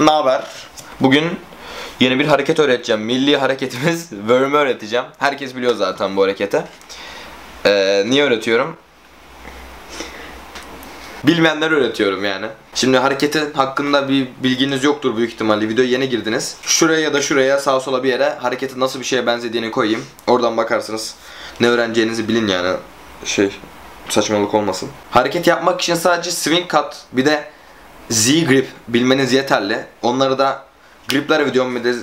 Ne haber? Bugün yeni bir hareket öğreteceğim. Milli hareketimiz Worm'ü öğreteceğim. Herkes biliyor zaten bu hareketi. Ee, niye öğretiyorum? Bilmeyenler öğretiyorum yani. Şimdi hareketin hakkında bir bilginiz yoktur büyük ihtimalle. Videoya yeni girdiniz. Şuraya ya da şuraya sağa sola bir yere hareketin nasıl bir şeye benzediğini koyayım. Oradan bakarsınız. Ne öğreneceğinizi bilin yani. Şey saçmalık olmasın. Hareket yapmak için sadece swing cut bir de Z grip bilmeniz yeterli. Onları da gripler videom de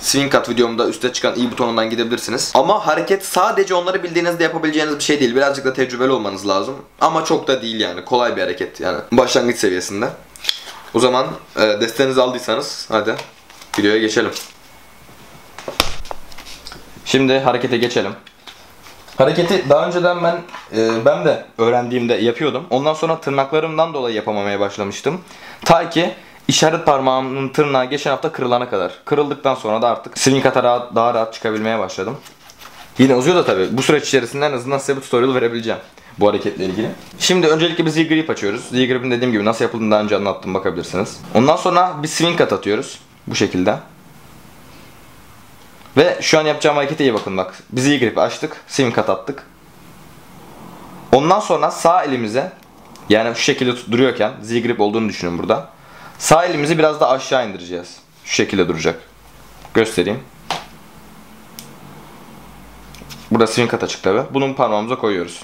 swing cut videomda üstte çıkan i butonundan gidebilirsiniz. Ama hareket sadece onları bildiğinizde yapabileceğiniz bir şey değil. Birazcık da tecrübeli olmanız lazım. Ama çok da değil yani. Kolay bir hareket yani. Başlangıç seviyesinde. O zaman e, desteğinizi aldıysanız hadi videoya geçelim. Şimdi harekete geçelim. Hareketi daha önceden ben e, ben de öğrendiğimde yapıyordum. Ondan sonra tırnaklarımdan dolayı yapamamaya başlamıştım. Ta ki işaret parmağımın tırnağı geçen hafta kırılana kadar. Kırıldıktan sonra da artık swing kata rahat, daha rahat çıkabilmeye başladım. Yine uzuyor da tabi. Bu süreç içerisinde en azından size bu tutorial verebileceğim. Bu hareketle ilgili. Şimdi öncelikle bir Z-grip açıyoruz. Z-grip'in dediğim gibi nasıl yapıldığını daha önce anlattım bakabilirsiniz. Ondan sonra bir swing cut atıyoruz. Bu şekilde. Ve şu an yapacağım harekete iyi bakın bak. Biz iyi grip açtık. Swing cut attık. Ondan sonra sağ elimize yani şu şekilde duruyorken Z grip olduğunu düşünün burada. Sağ elimizi biraz da aşağı indireceğiz. Şu şekilde duracak. Göstereyim. Burada swing cut açık tabi. Bunun parmağımıza koyuyoruz.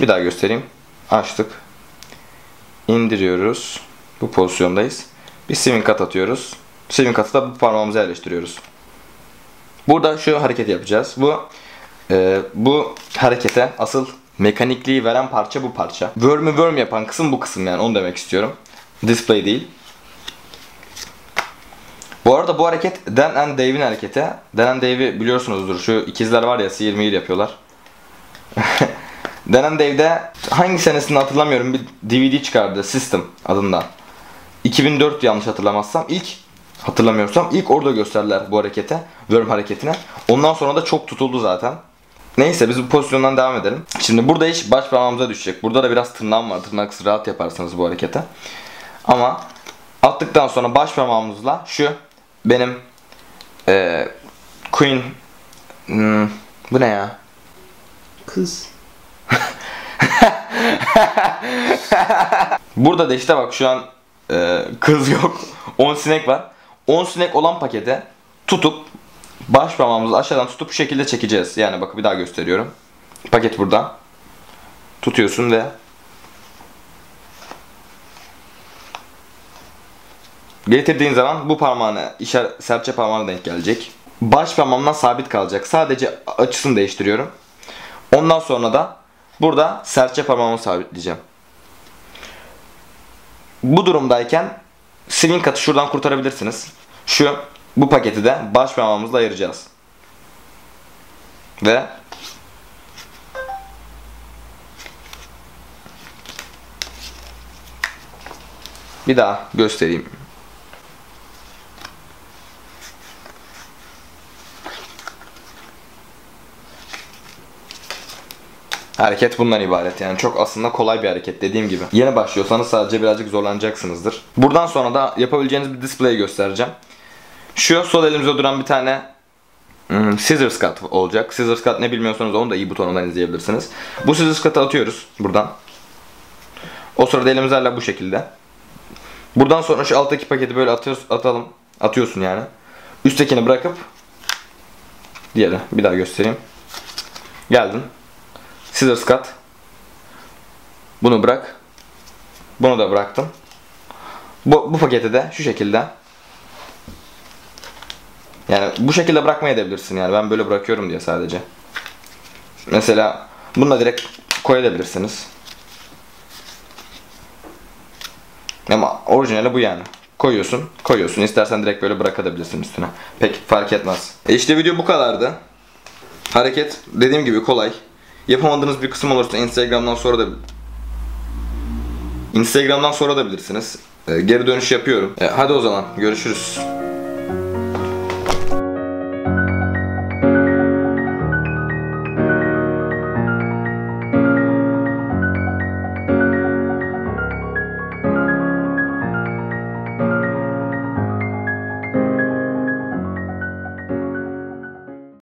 Bir daha göstereyim. Açtık. İndiriyoruz. Bu pozisyondayız. Bir swing cut atıyoruz. Swing cut'ı da parmağımıza yerleştiriyoruz. Burada şu hareket yapacağız. Bu e, bu harekete asıl mekanikliği veren parça bu parça. Worm'ü worm yapan kısım bu kısım yani onu demek istiyorum. Display değil. Bu arada bu hareket Dan and Dave'in hareketi. Dan and Dave'i biliyorsunuzdur. Şu ikizler var ya sihir mihir yapıyorlar. Dan and Dave'de hangi senesini hatırlamıyorum bir DVD çıkardı System adında. 2004 yanlış hatırlamazsam. ilk hatırlamıyorsam ilk orada gösterdiler bu harekete. Worm hareketine. Ondan sonra da çok tutuldu zaten. Neyse biz bu pozisyondan devam edelim. Şimdi burada iş baş parmağımıza düşecek. Burada da biraz tırnağım var. Tırnak rahat yaparsınız bu harekete. Ama attıktan sonra baş parmağımızla şu benim e, Queen hmm, bu ne ya? Kız. Burada da işte bak şu an e, kız yok. 10 sinek var. 10 sinek olan pakete tutup baş parmağımızı aşağıdan tutup bu şekilde çekeceğiz. Yani bak bir daha gösteriyorum. Paket burada. Tutuyorsun ve getirdiğin zaman bu parmağına işaret serçe parmağına denk gelecek. Baş parmağımdan sabit kalacak. Sadece açısını değiştiriyorum. Ondan sonra da burada serçe parmağımı sabitleyeceğim. Bu durumdayken swing katı şuradan kurtarabilirsiniz. Şu bu paketi de baş parmağımızla ayıracağız. Ve bir daha göstereyim. Hareket bundan ibaret yani çok aslında kolay bir hareket dediğim gibi. Yeni başlıyorsanız sadece birazcık zorlanacaksınızdır. Buradan sonra da yapabileceğiniz bir display göstereceğim. Şu sol elimizde duran bir tane hmm, scissors cut olacak. Scissors cut ne bilmiyorsanız onu da iyi butonundan izleyebilirsiniz. Bu scissors cut'ı atıyoruz buradan. O sırada elimizlerle bu şekilde. Buradan sonra şu alttaki paketi böyle atıyoruz, atalım. Atıyorsun yani. Üsttekini bırakıp diğeri bir daha göstereyim. Geldin. Scissors cut. Bunu bırak. Bunu da bıraktım. Bu, bu paketi de şu şekilde. Yani bu şekilde bırakmaya edebilirsin yani. Ben böyle bırakıyorum diye sadece. Mesela bunu da direkt koyabilirsiniz. Ama orijinali bu yani. Koyuyorsun, koyuyorsun. İstersen direkt böyle bırakabilirsin üstüne. Pek fark etmez. E işte video bu kadardı. Hareket dediğim gibi kolay. Yapamadığınız bir kısım olursa Instagram'dan sonra da Instagram'dan sonra da bilirsiniz. E, geri dönüş yapıyorum. E, hadi o zaman görüşürüz.